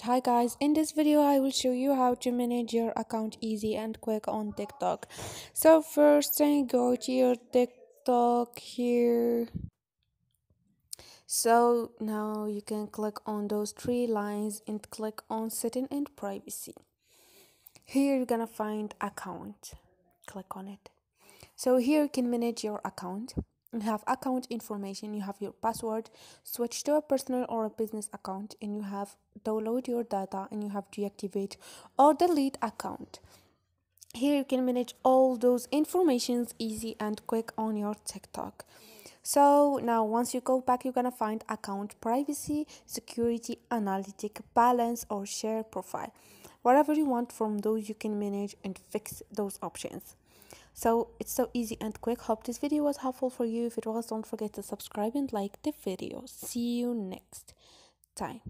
account hi guys. In this video i will show you how to manage your account easy and quick on tiktok. So first thing go to your tiktok here. So now you can click on those three lines and click on setting and privacy. Here you're gonna find account. Click on it. So here you can manage your account you have account information you have your password switch to a personal or a business account and you have download your data and you have deactivate or delete account. Here you can manage all those informations easy and quick on your tiktok. So now once you go back you're gonna find account privacy security analytic balance or share profile. Whatever you want from those you can manage and fix those options so it's so easy and quick. Hope this video was helpful for you. If it was don't forget to subscribe and like the video. See you next time